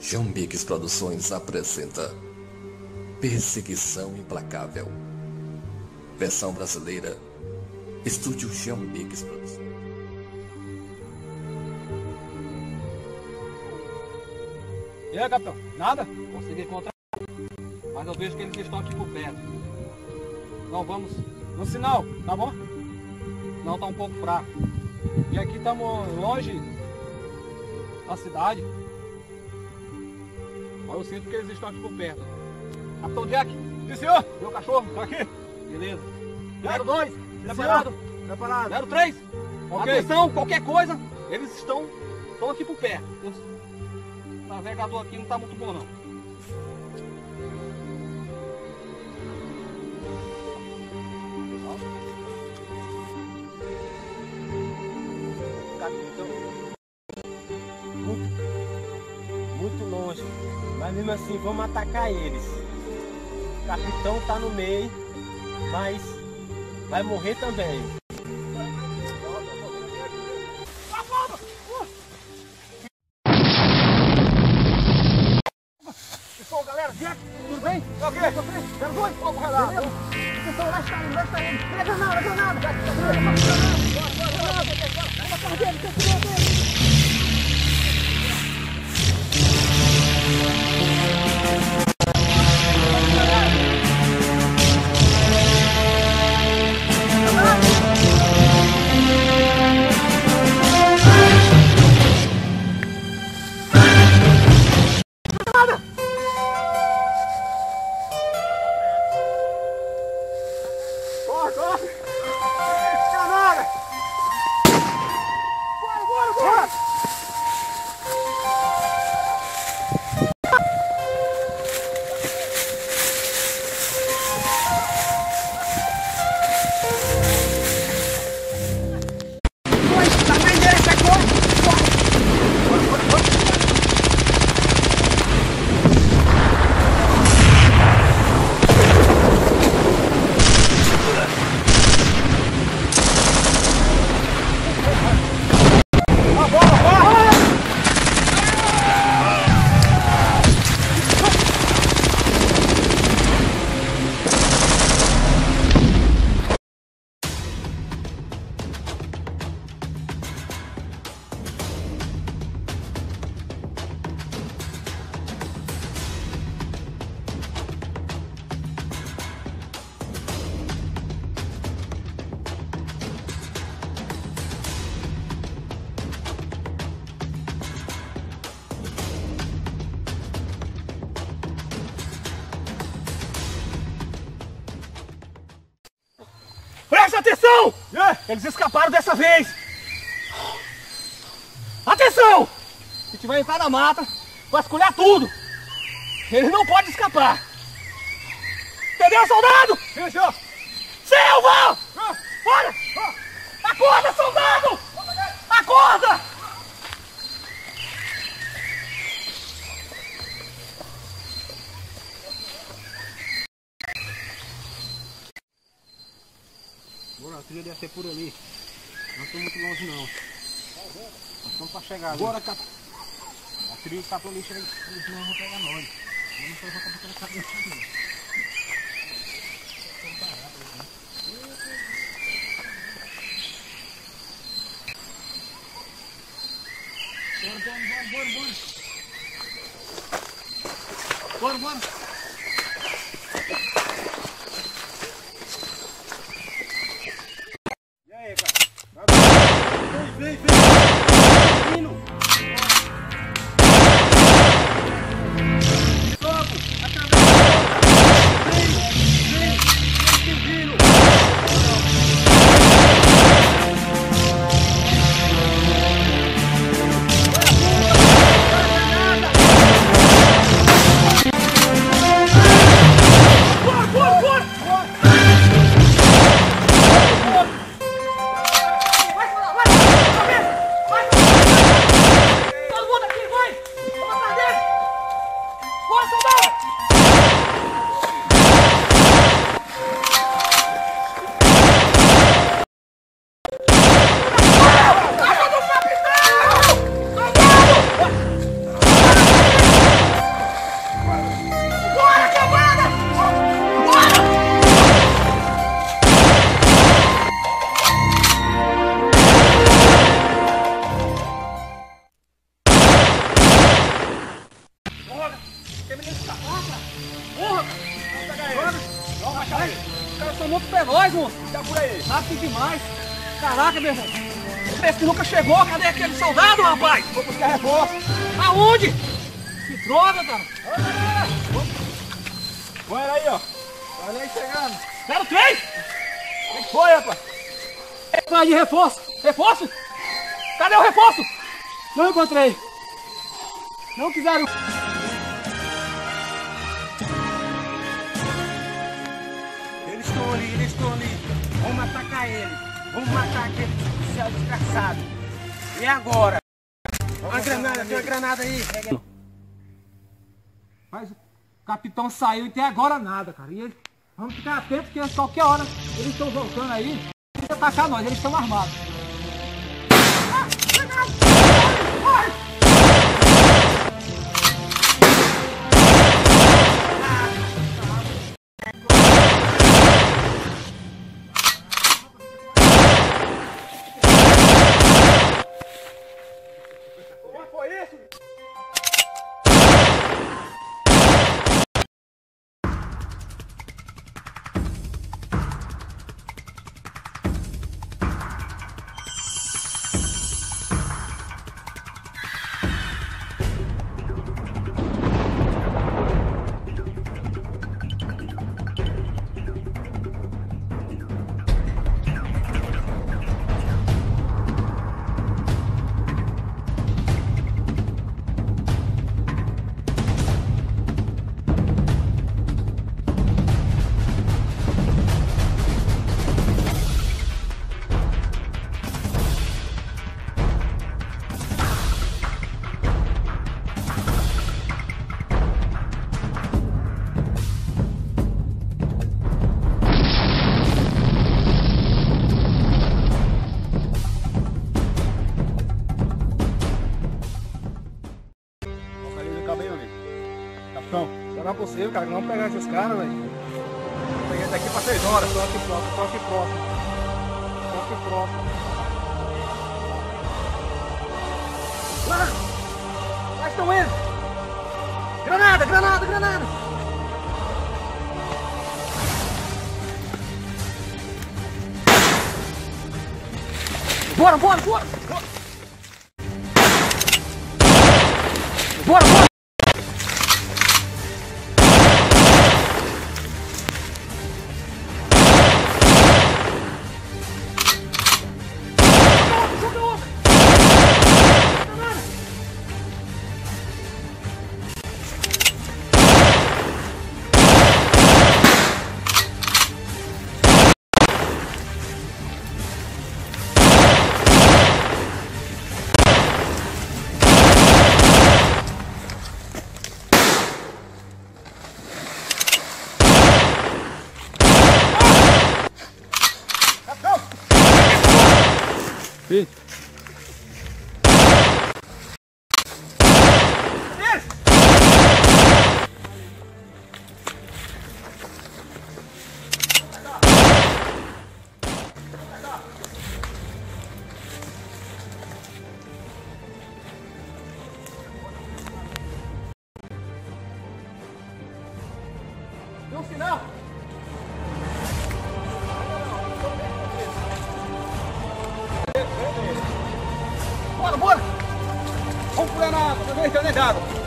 João Bix Produções apresenta Perseguição Implacável. Versão brasileira, Estúdio João Bix Produções. E aí, capitão? Nada? Consegui encontrar. Mas eu vejo que eles estão aqui por perto. Não, vamos no sinal, tá bom? Não, tá um pouco fraco. E aqui estamos longe da cidade. Mas eu sinto que eles estão aqui por perto. Capitão Jack! Sim, senhor! Meu cachorro, tá aqui? Beleza. 02, preparado? Preparado. 03, Ok. atenção, qualquer coisa, eles estão, estão aqui por perto. O navegador aqui não tá muito bom não. Capitão. Mas mesmo assim, vamos atacar eles. O capitão tá no meio, mas vai morrer também. Pessoal, galera, Jack, tudo bem? Ok. Quero dois, vamos lá. Pessoal, lá está ele, lá. Não é granada, granada. Bora, bora, bora. Vamos atrás dele, tem que ver atenção! Eles escaparam dessa vez! Atenção! Se tiver entrar na mata, vasculhar tudo! Eles não podem escapar! Entendeu, soldado? Sim, senhor! Silva! Bora! Acorda, soldado! Acorda! Bora, a trilha deve ser por ali. Não estou muito longe não. Nós estamos para chegar. Bora, cap... A trilha tá por ali, chega, eles não vão pegar nós. Vamos fazer uma cabeça na cabeça dele. Bora, bora, bora, bora, bora. Bora, bora. Vem, vem, caras são muito ferozes, moço. Tá por aí. Rápido demais. Caraca, meu irmão. Parece que nunca chegou. Cadê aquele soldado, rapaz? Vou buscar reforço. Aonde? Que droga, cara. Olha aí, ó. Olha aí chegando. Zero três. O que foi, rapaz? Vai de reforço. Reforço? Cadê o reforço? Não encontrei. Não quiseram. Eles estão ali. Vamos atacar ele. Vamos matar aquele céu desgraçado. E agora? Uma granada, tem uma granada aí. Mas o capitão saiu e até agora nada, cara. E ele- vamos ficar atentos que a qualquer hora eles estão voltando aí. Eles atacar nós, eles estão armados. Ah, Capitão, Não é possível, cara. Vamos pegar esses caras, velho. ele daqui pra 6 horas. Tô aqui próximo, tô aqui próximo. Tô aqui próximo. Lá! Lá estão eles! Granada, granada, granada! Bora, bora! Bora, Deu um sinal! Bora! Vamos pular